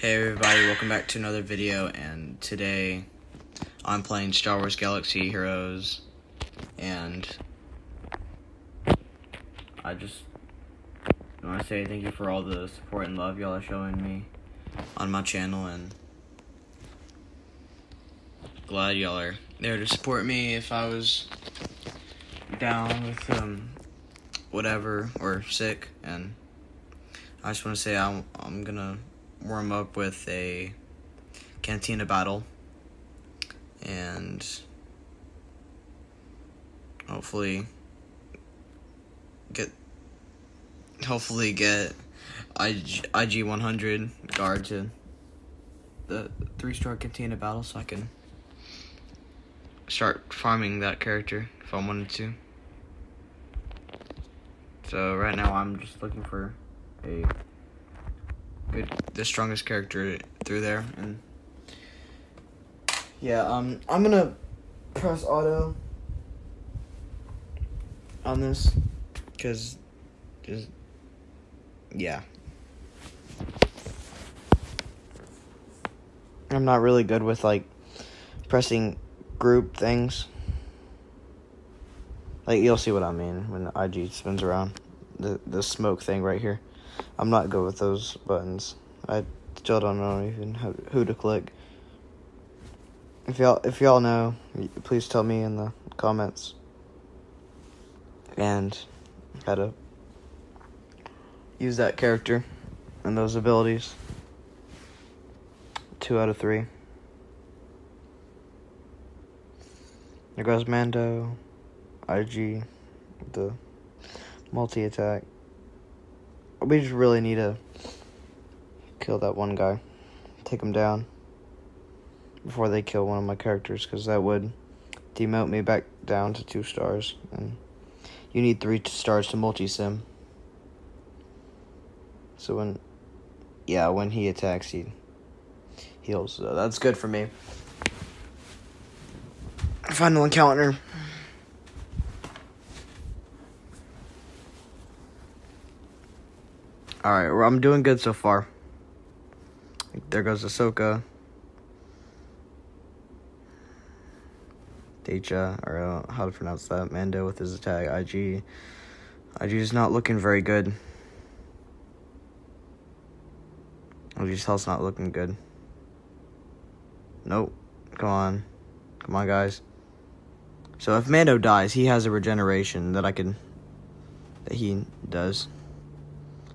Hey everybody, welcome back to another video and today I'm playing Star Wars Galaxy Heroes and I just want to say thank you for all the support and love y'all are showing me on my channel and glad y'all are there to support me if I was down with um whatever or sick and I just want to say I'm I'm gonna warm up with a cantina battle and hopefully get hopefully get IG, IG 100 guard to the three star cantina battle so I can start farming that character if I wanted to. So right now I'm just looking for a good the strongest character through there and yeah um i'm gonna press auto on this because just yeah. I'm not really good with like pressing group things. Like you'll see what i mean when the ig spins around. The the smoke thing right here I'm not good with those buttons. I still don't know even who to click. If y'all if y'all know, please tell me in the comments. And how to use that character and those abilities. Two out of three. There goes Mando, IG, the multi attack we just really need to kill that one guy. Take him down before they kill one of my characters because that would demote me back down to two stars. And you need three stars to multi-sim. So when, yeah, when he attacks, he heals. So that's good for me. Final encounter. Alright, well, I'm doing good so far. There goes Ahsoka. Deja, or uh, how to pronounce that, Mando with his attack, IG. IG is not looking very good. OG's health's not looking good. Nope. Come on. Come on, guys. So if Mando dies, he has a regeneration that I can... That he does.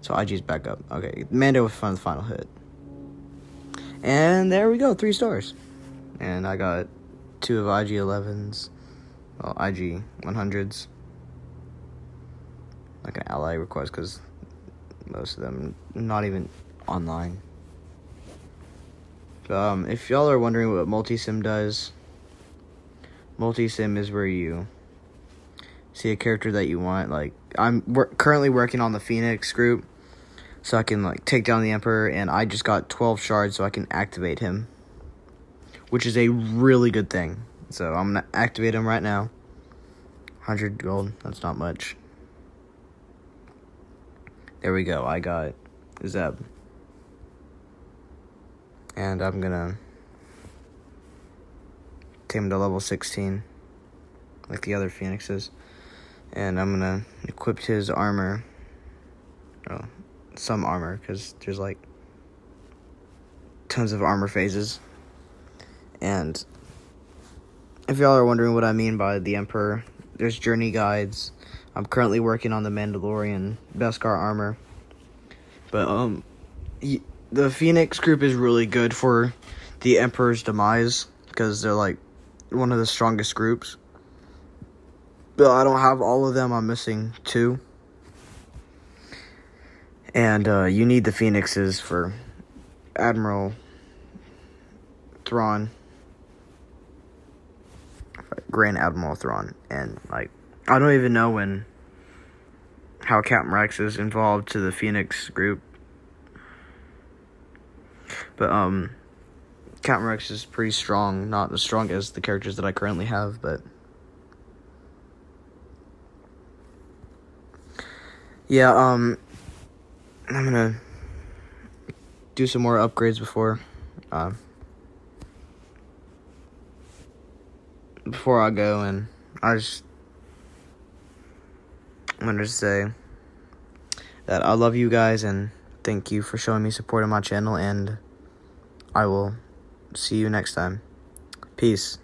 So IG's back up. Okay, Mando with the final hit. And there we go, three stars. And I got two of IG 11s, well, IG 100s. Like an ally request because most of them not even online. Um, if y'all are wondering what multi-sim does, multi-sim is where you see a character that you want. Like I'm currently working on the Phoenix group, so I can like take down the Emperor, and I just got 12 shards so I can activate him, which is a really good thing. So I'm gonna activate him right now. 100 gold, that's not much. There we go, I got Zeb. And I'm gonna take him to level 16, like the other phoenixes. And I'm gonna equip his armor. Oh, some armor because there's like tons of armor phases. And if y'all are wondering what I mean by the Emperor, there's journey guides. I'm currently working on the Mandalorian Beskar armor. But um the Phoenix group is really good for the Emperor's demise because they're like one of the strongest groups. But I don't have all of them. I'm missing two. And uh, you need the Phoenixes for Admiral Thrawn, Grand Admiral Thrawn, and like I don't even know when how Captain Rex is involved to the Phoenix group, but um, Captain Rex is pretty strong, not as strong as the characters that I currently have, but. Yeah, um, I'm gonna do some more upgrades before uh, before I go, and I just wanted to say that I love you guys and thank you for showing me support on my channel, and I will see you next time. Peace.